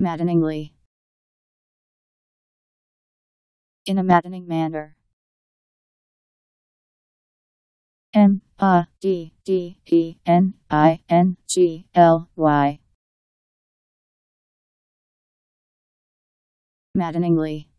Maddeningly. In a maddening manner. M A D D E N I N G L Y. Maddeningly.